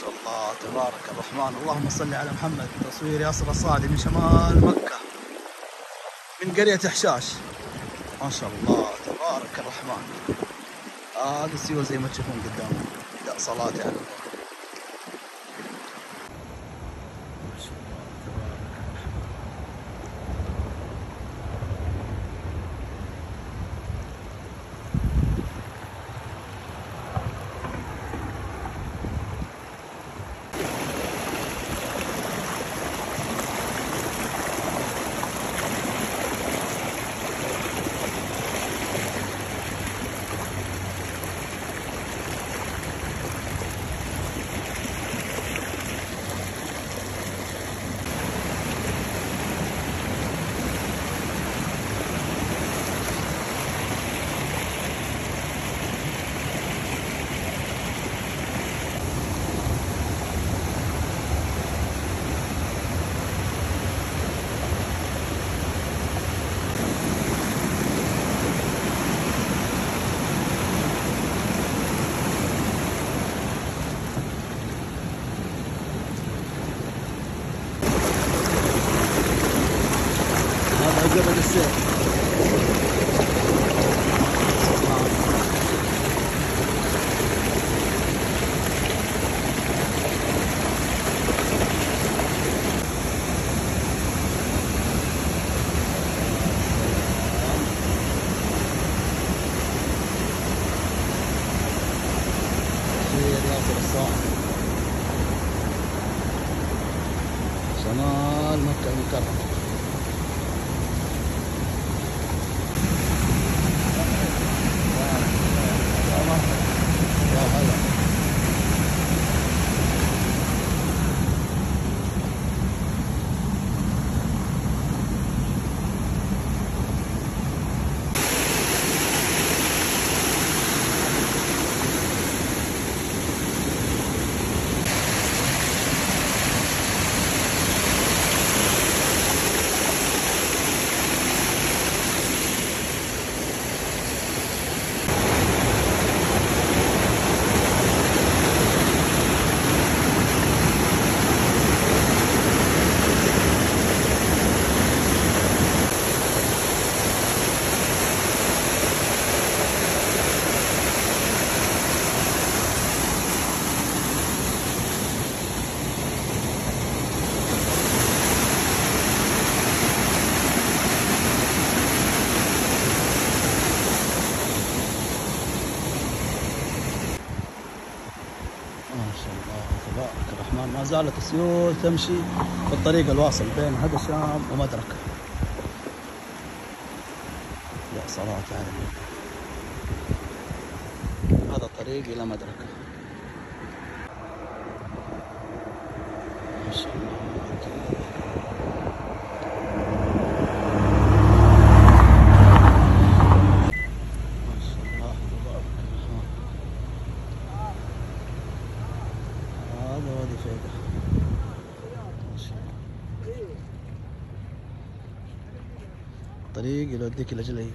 شاء الله تبارك الرحمن. اللهم صل على محمد. تصوير ياسر الصاعدي من شمال مكة. من قرية حشاش. ما شاء الله تبارك الرحمن. هذا آه السيول زي ما تشوفون قدامكم. لا صلاة يعني. الله جبل السير شمال مكة المكرمة ما الله تبارك الرحمن ما زالت السيول تمشي في الطريق الواصل بين هذا الشام ومدرك يا صلاة على هذا الطريق إلى مدرك ما شاء الله. الطريق يوديك إلى جليل.